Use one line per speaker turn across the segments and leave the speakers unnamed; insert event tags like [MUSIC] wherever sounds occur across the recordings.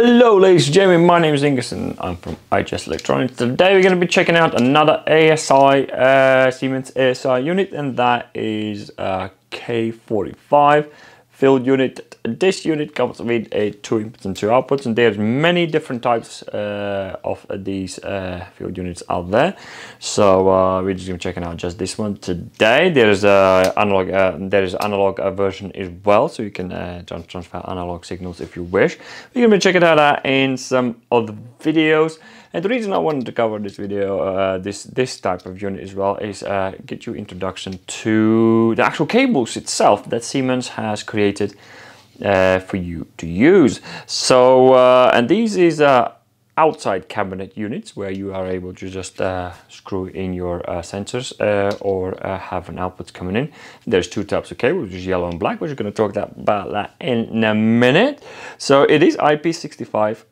Hello ladies and gentlemen, my name is Ingus and I'm from IGS Electronics. Today we're going to be checking out another ASI, uh, Siemens ASI unit and that is a K45 field unit. This unit comes with a two inputs and two outputs and there's many different types uh, of these uh, field units out there. So uh, we're just going to checking out just this one today. There's a analog, uh, there is analog uh, version as well, so you can uh, transfer analog signals if you wish. We're to be checking that out in some other videos. And the reason I wanted to cover this video, uh, this this type of unit as well, is uh, get you introduction to the actual cables itself that Siemens has created uh, for you to use. So, uh, and these is uh, outside cabinet units where you are able to just uh, screw in your sensors or have an output coming in. There's two types of which is yellow and black, which we're going to talk about that in a minute. So it is IP65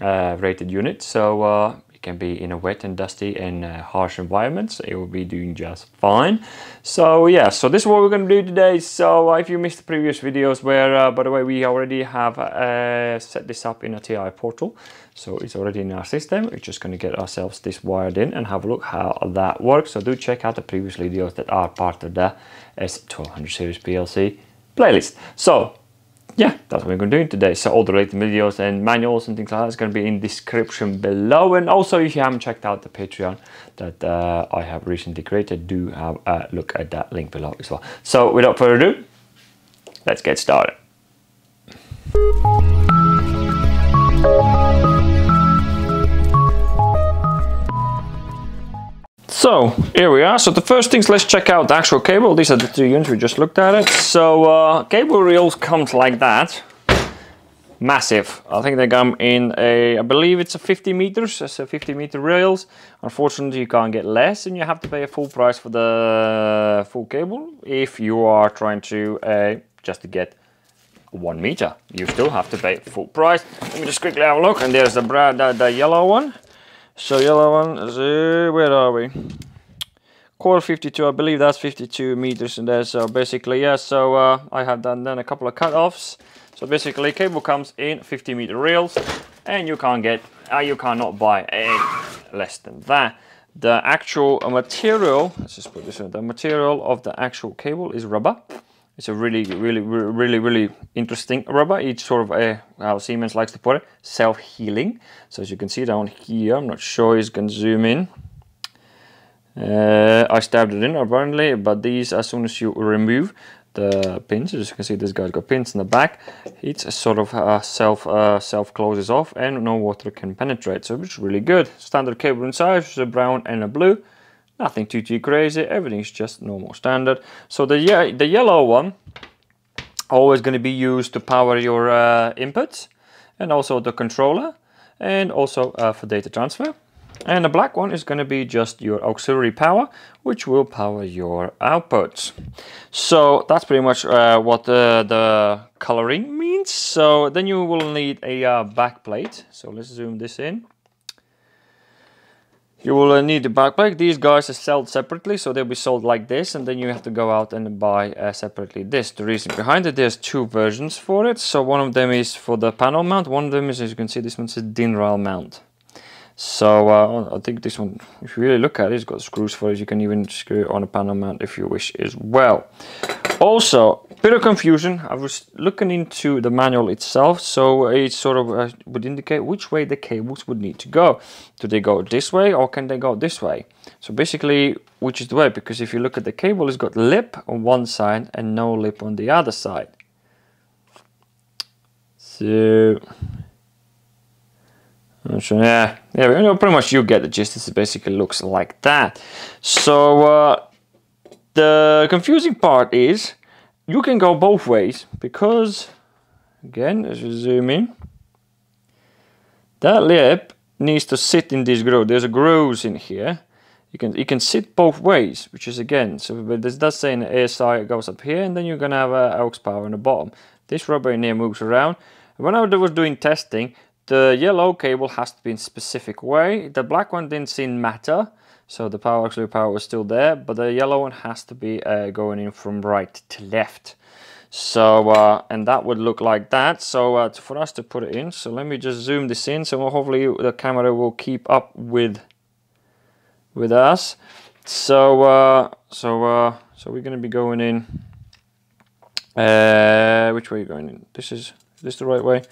uh, rated unit. So uh, can be in a wet and dusty and uh, harsh environments. It will be doing just fine. So yeah, so this is what we're going to do today. So uh, if you missed the previous videos where, uh, by the way, we already have uh, set this up in a TIA portal. So it's already in our system. We're just going to get ourselves this wired in and have a look how that works. So do check out the previous videos that are part of the S1200 series PLC playlist. So yeah, that's what we're going to do today. So all the related videos and manuals and things like that is going to be in description below. And also, if you haven't checked out the Patreon that uh, I have recently created, do have a look at that link below as well. So without further ado, let's get started. So here we are. So the first things, let's check out the actual cable. These are the two units we just looked at it. So uh, cable reels comes like that. Massive. I think they come in a, I believe it's a 50 meters, it's a 50 meter rails. Unfortunately, you can't get less and you have to pay a full price for the full cable. If you are trying to, uh, just to get one meter, you still have to pay full price. Let me just quickly have a look and there's the, the, the yellow one. So yellow one, where are we? Core 52, I believe that's 52 meters in there. So basically, yeah, so uh, I have done then a couple of cut-offs. So basically, cable comes in 50 meter reels, and you can't get, uh, you cannot buy a less than that. The actual material, let's just put this in, the material of the actual cable is rubber. It's a really, really, really, really interesting rubber. It's sort of a, how Siemens likes to put it, self-healing. So as you can see down here, I'm not sure you can zoom in. Uh, I stabbed it in apparently, but these, as soon as you remove the pins, as you can see, this guy's got pins in the back. It's sort of uh, self uh, self closes off, and no water can penetrate. So it's really good. Standard cable inside, is a brown and a blue. Nothing too, too crazy, everything's just normal standard. So the, yeah, the yellow one always going to be used to power your uh, inputs and also the controller and also uh, for data transfer. And the black one is going to be just your auxiliary power, which will power your outputs. So that's pretty much uh, what the, the coloring means. So then you will need a uh, back plate. So let's zoom this in. You will uh, need the backplate. These guys are sold separately, so they'll be sold like this, and then you have to go out and buy uh, separately this. The reason behind it, there's two versions for it. So one of them is for the panel mount. One of them is, as you can see, this one's a DIN rail mount. So uh, I think this one, if you really look at it, it's got screws for it. You can even screw it on a panel mount if you wish as well. Also, bit of confusion. I was looking into the manual itself, so it sort of uh, would indicate which way the cables would need to go. Do they go this way or can they go this way? So basically, which is the way? Because if you look at the cable, it's got lip on one side and no lip on the other side. So, yeah, yeah, pretty much you get the gist. It basically looks like that. So uh, the confusing part is you can go both ways because, again, as you zoom in, that lip needs to sit in this groove. There's a grooves in here. You can you can sit both ways, which is again, so but this does say in the ASI it goes up here, and then you're gonna have a aux power in the bottom. This rubber in here moves around. When I was doing testing, the yellow cable has to be in specific way. The black one didn't seem matter. So the power auxiliary power was still there, but the yellow one has to be uh, going in from right to left. So, uh, and that would look like that. So uh, for us to put it in, so let me just zoom this in. So hopefully the camera will keep up with with us. So, uh, so, uh, so we're going to be going in. Uh, which way are you going in? This is, is this the right way?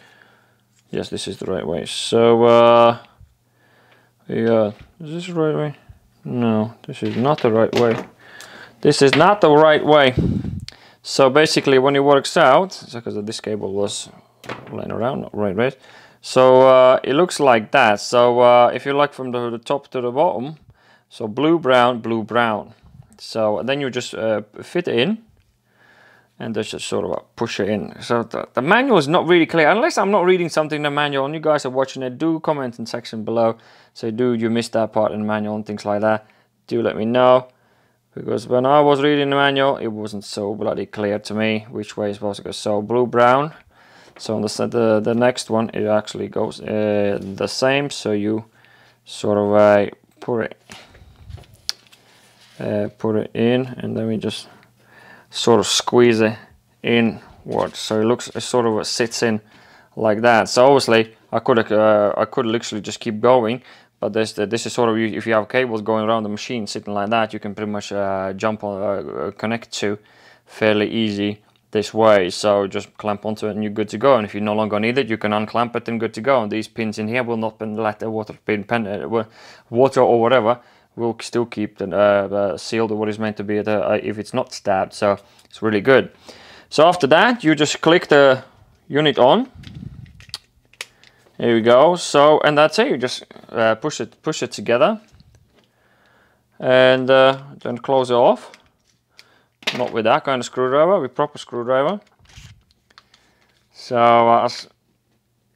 Yes, this is the right way. So, uh, yeah, is this the right way? No, this is not the right way. This is not the right way. So basically when it works out, because this cable was laying around, not right, right. So uh, it looks like that. So uh, if you like from the, the, top to the bottom, so blue, brown, blue, brown. So then you just uh, fit in and just sort of push it in. So the, the, manual is not really clear. Unless I'm not reading something in the manual and you guys are watching it, do comment in section below. Say, dude, you missed that part in the manual and things like that. Do let me know. Because when I was reading the manual, it wasn't so bloody clear to me which way is supposed to go. So blue-brown. So on the, the, the next one, it actually goes uh, the same. So you sort of uh, put it uh, put it in and then we just sort of squeeze it inward so it looks it sort of sits in like that. So obviously I could uh, I could literally just keep going but this this is sort of if you have cables going around the machine sitting like that you can pretty much uh, jump on uh, connect to fairly easy this way. So just clamp onto it and you're good to go. And if you no longer need it you can unclamp it and good to go. And these pins in here will not let the water pin pen, uh, water or whatever will still keep the, uh, sealed what is meant to be the, uh, if it's not stabbed so it's really good. So after that you just click the unit on. Here we go. So and that's it. You just uh, push it push it together. And uh, then close it off. Not with that kind of screwdriver with proper screwdriver. So uh,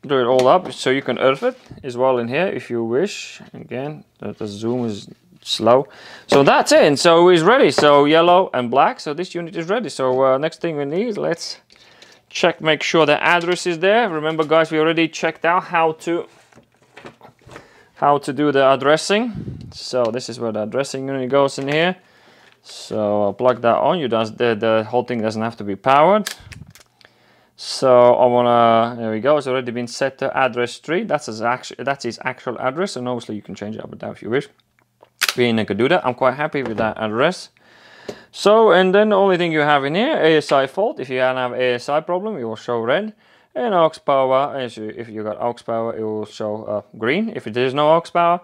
do it all up so you can earth it as well in here if you wish. Again the zoom is slow. So that's it. So it's ready. So yellow and black. So this unit is ready. So uh, next thing we need, let's check, make sure the address is there. Remember guys, we already checked out how to how to do the addressing. So this is where the addressing unit goes in here. So I'll plug that on. You does the, the whole thing doesn't have to be powered. So I wanna there we go. It's already been set to address three. That's his actual that's his actual address, and obviously you can change it up and down if you wish being I could do that. I'm quite happy with that address. So, and then the only thing you have in here, ASI fault. If you have ASI problem, it will show red. And aux power, if you got aux power, it will show uh, green. If there is no aux power,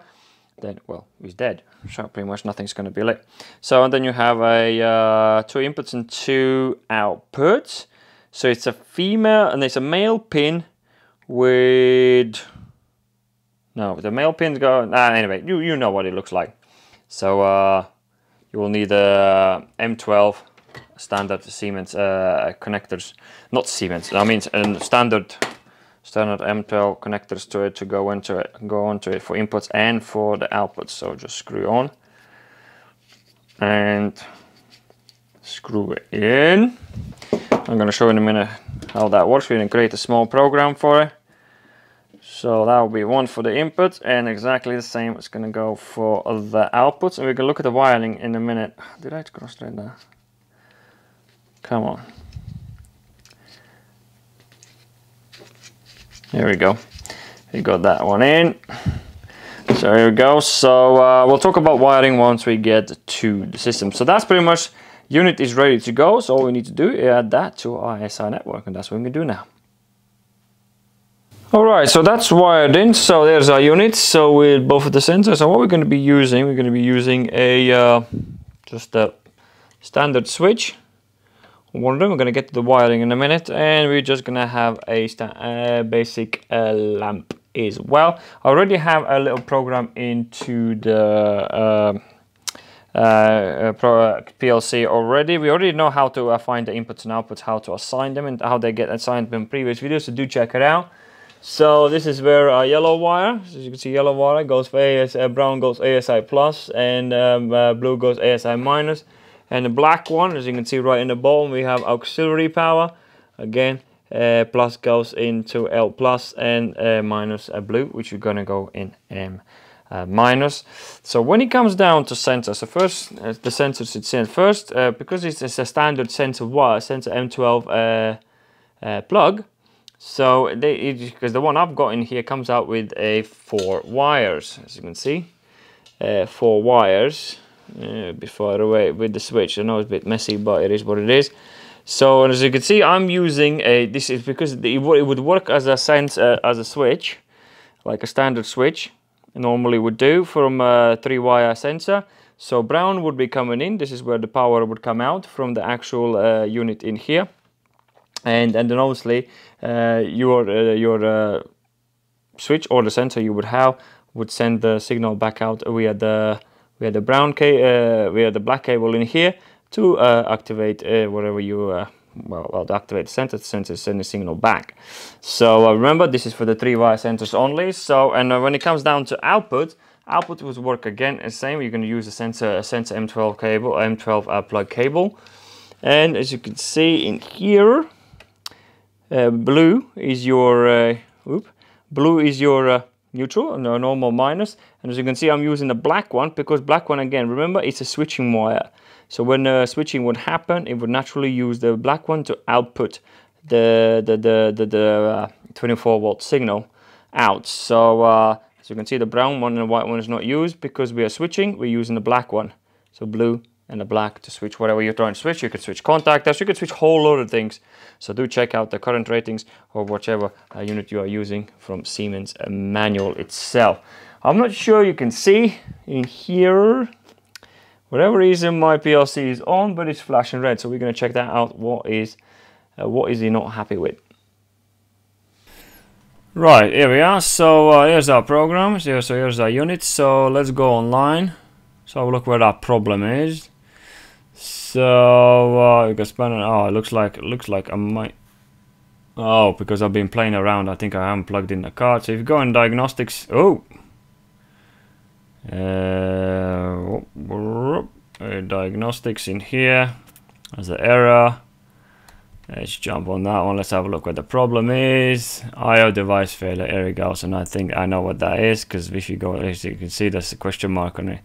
then, well, he's dead. So pretty much nothing's going to be lit. So, and then you have a uh, two inputs and two outputs. So it's a female and it's a male pin with... No, the male pins go... Ah, anyway, you, you know what it looks like. So uh, you will need a M12 standard Siemens uh, connectors, not Siemens. I mean standard standard M12 connectors to it to go into it, go onto it for inputs and for the outputs. So just screw on and screw it in. I'm gonna show in a minute how that works. We're gonna create a small program for it. So that will be one for the input and exactly the same it's going to go for the outputs. And we can look at the wiring in a minute. [SIGHS] Did I go straight there? Come on. Here we go. We got that one in. So here we go. So uh, we'll talk about wiring once we get to the system. So that's pretty much unit is ready to go. So all we need to do is add that to our SI network and that's what we're going to do now. Alright, so that's wired in, so there's our unit, so with both of the sensors, and what we're going to be using, we're going to be using a, uh, just a standard switch, one of them, we're going to get to the wiring in a minute, and we're just going to have a uh, basic uh, lamp as well. I already have a little program into the uh, uh, uh PLC already. We already know how to uh, find the inputs and outputs, how to assign them and how they get assigned in previous videos, so do check it out. So this is where uh, yellow wire, as you can see yellow wire goes for AS, uh, brown goes ASI plus and um, uh, blue goes ASI minus. And the black one, as you can see right in the bottom, we have auxiliary power. Again, uh, plus goes into L plus and uh, minus a blue, which is gonna go in M minus. So when it comes down to sensors, so first the sensors it's in first because it's, it's, a standard sensor wire, sensor M12 uh, uh, plug. So they because the one I've got in here comes out with a four wires, as you can see, uh, four wires. a bit far away with the switch. I know it's a bit messy, but it is what it is. So as you can see, I'm using a. This is because it would work as a sense as a switch, like a standard switch normally would do from a three wire sensor. So brown would be coming in. This is where the power would come out from the actual uh, unit in here. And, and then obviously uh, your, uh, your uh, switch or the sensor you would have would send the signal back out via the, via the brown uh, via the black cable in here to uh, activate whatever you well, well to activate the sensor, the sensor is sending signal back. So uh, remember, this is for the three wire sensors only. So, and uh, when it comes down to output, output would work again the same. You're going to use a sensor, a sensor M12 cable, M12 uh, plug cable. And as you can see in here, uh, blue is your, uh, whoop, blue is your uh, neutral, no normal minus. And as you can see, I'm using the black one because black one again, remember, it's a switching wire. So when uh, switching would happen, it would naturally use the black one to output the the the the, the uh, 24 volt signal out. So uh, as you can see, the brown one and the white one is not used because we are switching. We're using the black one. So blue and the black to switch whatever you're trying to switch. You could switch contactors, you could switch whole lot of things. So do check out the current ratings or whichever uh, unit you are using from Siemens manual itself. I'm not sure you can see in here. Whatever reason my PLC is on but it's flashing red. So we're going to check that out. What is uh, what is he not happy with? Right here we are. So uh, here's our program so here's our unit so let's go online. So look where that problem is so uh, you can spend oh it looks like it looks like I might oh because I've been playing around I think I haven't plugged in the card. So if you go in diagnostics oh! Uh, diagnostics in here. As an error. Let's jump on that one. Let's have a look what the problem is. IO device failure. There we go. And I think I know what that is because if you go as you can see there's a question mark on it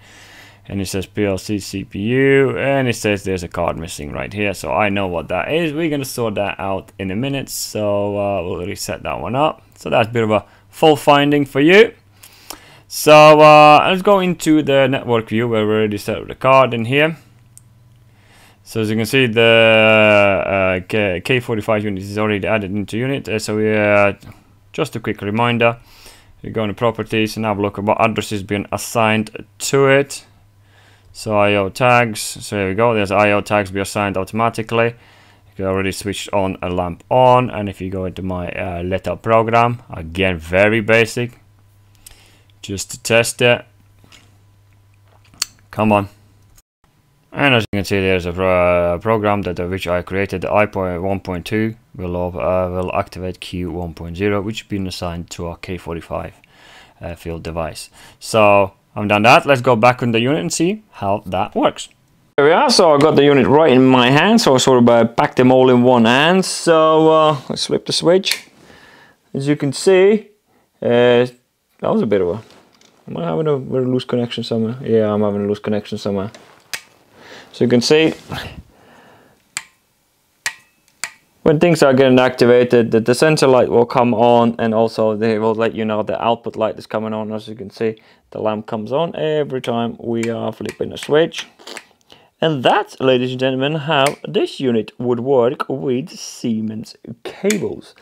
and it says PLC CPU and it says there's a card missing right here so I know what that is we're gonna sort that out in a minute so uh, we'll reset that one up so that's a bit of a fault finding for you so uh, let's go into the network view where we already set up the card in here. So as you can see, the uh, K45 unit is already added into unit. Uh, so we, uh, just a quick reminder, you go into properties and have a look at what address is being assigned to it. So IO tags, so here we go, there's IO tags be assigned automatically. You can already switch on a lamp on, and if you go into my uh, ladder program, again, very basic, just to test it. Come on. And as you can see, there's a pro program that uh, which I created. The i1.2 will uh, will activate Q1.0, which has been assigned to our K45 uh, field device. So I've done that. Let's go back on the unit and see how that works. There we are. So I got the unit right in my hand. So I sort of uh, packed them all in one hand. So uh, let's flip the switch. As you can see, uh, that was a bit of a Am I having a very loose connection somewhere? Yeah, I'm having a loose connection somewhere. So you can see when things are getting activated, the, the sensor light will come on and also they will let you know the output light is coming on. As you can see, the lamp comes on every time we are flipping a switch. And that, ladies and gentlemen, how this unit would work with Siemens cables.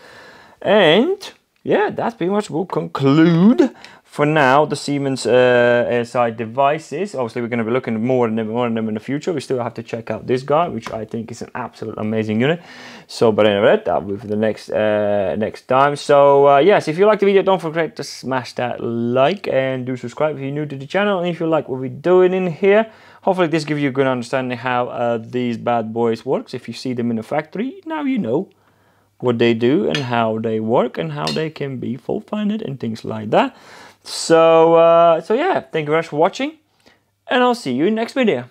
And yeah, that pretty much will conclude for now, the Siemens uh, ASI devices, obviously we're going to be looking more and more at them in the future. We still have to check out this guy, which I think is an absolute amazing unit. So, but anyway, that will be for the next uh, next time. So, uh, yes, if you like the video, don't forget to smash that like and do subscribe if you're new to the channel. And if you like what we're doing in here, hopefully this gives you a good understanding how uh, these bad boys works. If you see them in a factory, now you know what they do and how they work and how they can be fault finded and things like that. So, uh, so yeah, thank you very much for watching, and I'll see you in next video.